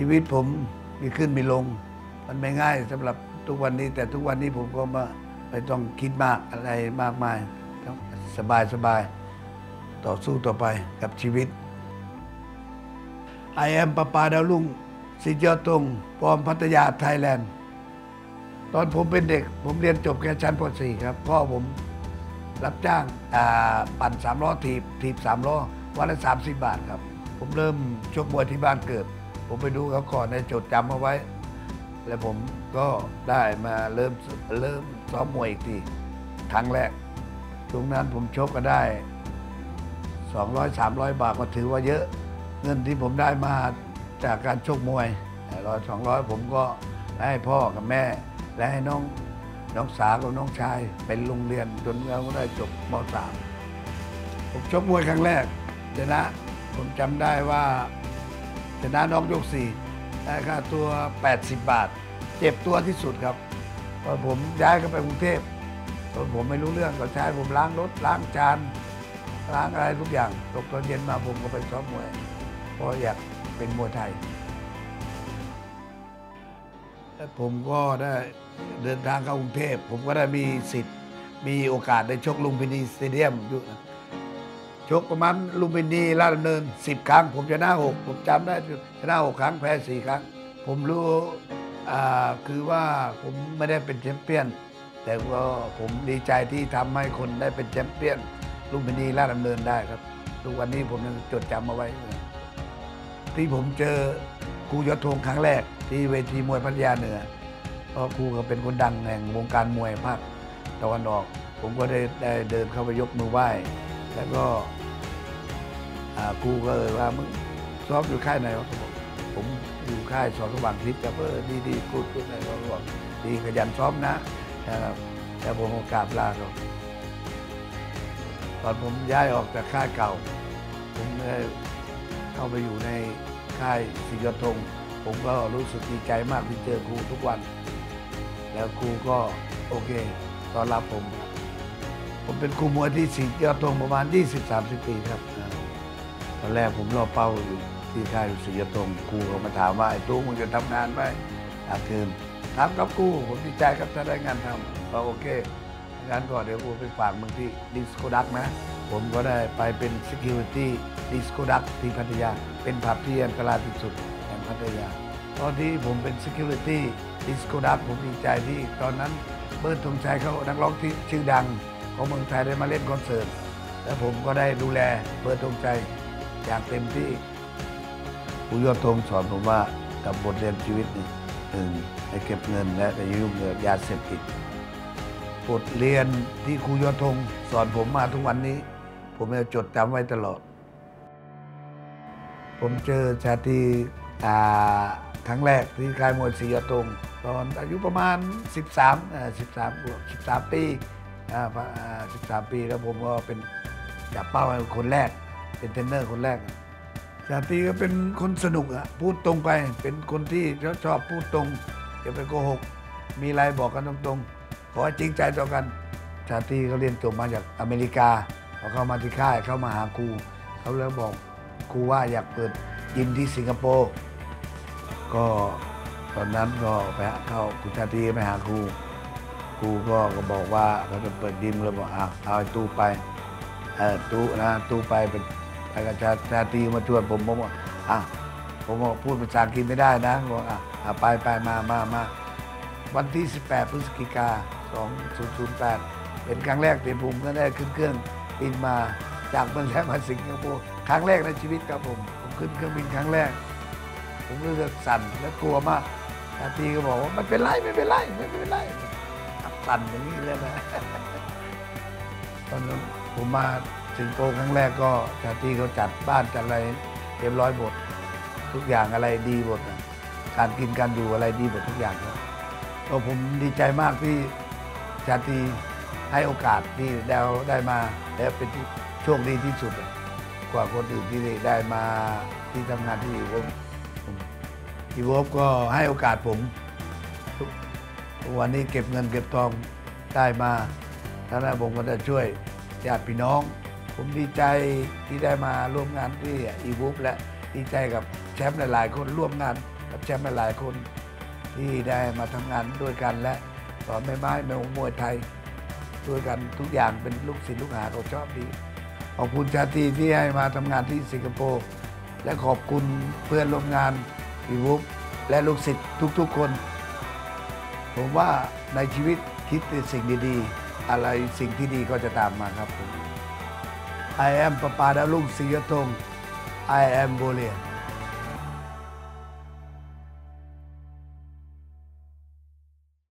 ชีวิตผมมีขึ้นมีลง มันไม่ง่ายสำหรับทุกวันนี้ แต่ทุกวันนี้ผมก็มาไม่ต้องคิดมากอะไรมากมายต้องสบายสบายต่อสู้ต่อไปกับชีวิต I am ปปาดาวลุงสิทธิ์ยอดตรงปอมพัทยาไทยแลนด์ ตอนผมเป็นเด็ก ผมเรียนจบแค่ชั้นป .4 ครับ พ่อผมรับจ้างปั่นสามล้อถีบถีบสามล้อวันละ 30 บาทครับ ผมเริ่มชกมวยที่บ้านเกิด ผมไปดูเขาก่อนในจดจำเอาไว้ แล้วผมก็ได้มาเริ่มเริ่มซ้อมมวยอีกทีครั้งแรกช่วงนั้นผมชกก็ได้ 200 300 บาทก็ถือว่าเยอะ เงินที่ผมได้มาจากการชกมวยร้อยสองร้อยผมก็ให้พ่อกับแม่ และให้น้องน้องสาวกับน้องชายเป็นโรงเรียนจนเราได้จบม .3 ผมชกมวยครั้งแรกชนะผมจำได้ว่า ชนะน้องยกสี่ได้ค่าตัว 80 บาท เจ็บตัวที่สุดครับพอผมย้ายเข้าไปกรุงเทพตอนผมไม่รู้เรื่องก็ใช้ผมล้างรถล้างจานล้างอะไรทุกอย่าง ตกตอนเย็นมาผมก็ไปซ้อมมวยเพราะอยากเป็นมวยไทยและผมก็ได้เดินทางเข้ากรุงเทพ ผมก็ได้มีสิทธิ์ มีโอกาสได้ชกลุมพินี stadium อยู่ ชกประมาณลุมพินีราชดำเนินสิบครั้ง ผมชนะหกผมจำได้ชนะหกครั้งแพ้สี่ครั้ง ผมรู้คือว่าผมไม่ได้เป็นแชมเปี้ยน แต่ก็ผมดีใจที่ทำให้คนได้เป็นแชมเปี้ยนลุมพินีราชดำเนินได้ครับทุกวันนี้ผมยังจดจำเอาไว้ ที่ผมเจอครูยศธงครั้งแรก ที่เวทีมวยพัทยาเหนือเพราะครูก็เป็นคนดังแห่งวงการมวยภาคตะวันออก ผมก็ได้ได้เดินเข้าไปยกมือไหว้ แล้วก็ครูก็เลยว่ามึงซ้อมอยู่ค่ายไหนวะผมบอกผมอยู่ค่ายสอนสว่างทิพย์กับเออดีดีกูดกูดอะไรเขาบอกดีขยันซ้อมนะนะครับแล้วผมก็กราบลาเขาตอนผมย้ายออกจากค่ายเก่า ผมได้เข้าไปอยู่ในค่ายสิงห์ธงผมก็รู้สึกดีใจมากที่เจอครูทุกวัน แล้วครูก็โอเคตอนรับผม ผมเป็นครูมวยที่สิงห์ธงประมาณ 20-30 ปีครับตอนแรกผมรอเป้าอยู่ที่ค่ายสิงห์ธงครูเขามาถามว่าไอ้ตู้มึงจะทำงานไหมอาคืนถามครับครูผมดีใจครับถ้าได้งานทำก็โอเคงั้นก็เดี๋ยวครูไปฝากมึงที่ดิสโกดักนะ ผมก็ได้ไปเป็น Security Disco Duck ที่พัทยา เป็นผับที่อันตรายที่สุดแห่งพัทยา ตอนที่ผมเป็น Security Disco Duck ผมดีใจที่ตอนนั้นเบิร์ดธงชัยเขานักร้องที่ชื่อดัง ของเมืองไทยได้มาเล่นคอนเสิร์ตแล้วผมก็ได้ดูแลเบิร์ดธงชัยอย่างเต็มที่ผู้ยอดธงสอนผมว่ากับบทเรียนชีวิตนี่หนึ่งให้เก็บเงินและอย่ายุ่งเกี่ยวกับยาเสพติดบทเรียนที่ครูยอดธงสอนผมมาทุกวันนี้ ผมจะจดจำไว้ตลอด ผมเจอชาตรีอ่าครั้งแรกที่ค่ายมวยศิษย์ยอดธงตอนอายุประมาณ 13อ่า13บวก13 ปีอ่าอ่า 13 ปีแล้วผมก็เป็นจับเป้าคนแรก เป็นเทรนเนอร์คนแรกชาตรีก็เป็นคนสนุกอะพูดตรงไป เป็นคนที่ชอบชอบพูดตรงอย่าไปโกหก มีอะไรบอกกันตรงๆ ขอให้จริงใจต่อกัน ชาตรีเขาเรียนจบมาจากอเมริกาพอเข้ามาที่ค่ายเข้ามาหาครูเขาเลยบอกครูว่าอยากเปิดยิมที่สิงคโปร์ก็ตอนนั้นก็ไปหาเข้าคุณชาตรีไปหาครู ครูก็ก็บอกว่าเขาจะเปิดยิมเลยบอกเอาเอาตู้ไปเออตู้นะตู้ไปเป็นไปกับชาชาตรีมาชวนผมผมบอกอะผมบอกพูดภาษาอังกฤษไม่ได้นะบอกอะอะไปไปมามามาวันที่ 18 พฤศจิกา 2008 เป็นครั้งแรกที่ผมก็ได้ขึ้นเครื่องบินมาจากเมืองแรกมาสิงคโปร์ครั้งแรกในชีวิตครับผมผมขึ้นเครื่องบินครั้งแรก ผมรู้สึกสั่นและกลัวมากชาตรีก็บอกว่าไม่เป็นไรไม่เป็นไรไม่เป็นไร สั่นอย่างนี้เลยนะตอนนั้นผมมาสิงโปครั้งแรกก็ชาตรีเขาจัดบ้านจัดอะไรเรียบร้อยหมดทุกอย่างอะไรดีหมดนะการกินการอยู่อะไรดีหมดทุกอย่างครับก็ผมดีใจมากที่ชาตรีให้โอกาสที่ได้ได้มาแล้วเป็นที่โชคดีที่สุด กว่าคนอื่นที่ได้มาที่ทำงานที่อีวอฟอีวอฟก็ให้โอกาสผม วันนี้เก็บเงินเก็บทองได้มาท่านผมก็จะช่วยญาติพี่น้อง ผมดีใจที่ได้มาร่วมงานที่อีวอฟและดีใจกับแชมป์หลายๆ คนร่วมงานกับแชมป์หลายๆคนที่ได้มาทำงานด้วยกันและสอนแม่ไม้แม่หงมวยไทยด้วยกันทุกอย่างเป็นลูกศิษย์ลูกหาเขาชอบดีขอบคุณชาตรีที่ให้มาทำงานที่สิงคโปร์และขอบคุณเพื่อนร่วมงานพี่วุบและลูกศิษย์ทุกๆคน ผมว่าในชีวิตคิดแต่สิ่งดีๆ อะไรสิ่งที่ดีก็จะตามมาครับผม I am ปปาดาลุงศรียทง I am โบเลีย